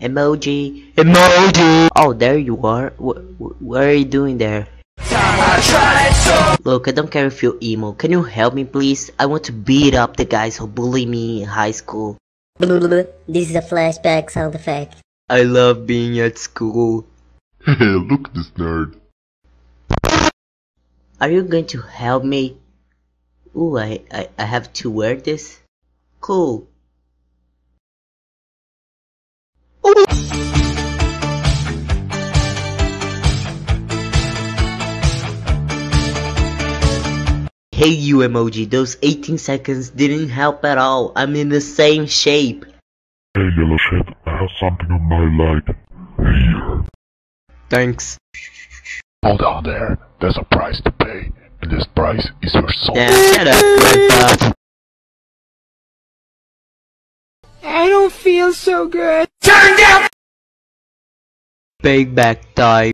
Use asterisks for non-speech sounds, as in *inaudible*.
Emoji, emoji. Oh, there you are. Wh wh what are you doing there? Look, I don't care if you're emo. Can you help me, please? I want to beat up the guys who bully me in high school. *laughs* This is a flashback sound effect. I love being at school. *laughs* Hey, look at this nerd. Are you going to help me? Ooh, I, I, I have to wear this? Cool. Hey you emoji, those 18 seconds didn't help at all. I'm in the same shape. Hey, yellow shit, I have something on my light. Here. Thanks. Hold on there. There's a price to pay, and this price is your soul. Damn, shut up, Grandpa. I don't feel so good. Payback time.